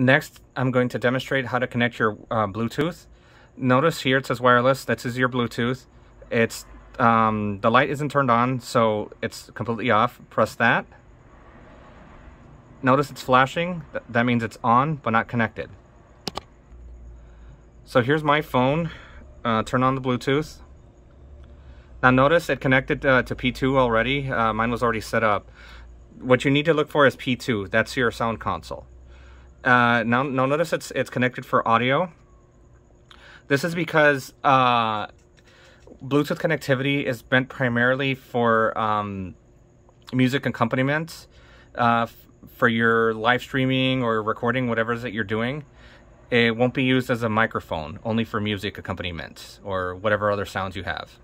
Next, I'm going to demonstrate how to connect your uh, Bluetooth. Notice here it says wireless. This is your Bluetooth. It's um, the light isn't turned on, so it's completely off. Press that. Notice it's flashing. That means it's on, but not connected. So here's my phone. Uh, turn on the Bluetooth. Now notice it connected uh, to P2 already. Uh, mine was already set up. What you need to look for is P2. That's your sound console. Uh, now, now notice it's it's connected for audio. This is because uh, Bluetooth connectivity is meant primarily for um, music accompaniment, uh, for your live streaming or recording, whatever it is that you're doing. It won't be used as a microphone, only for music accompaniment or whatever other sounds you have.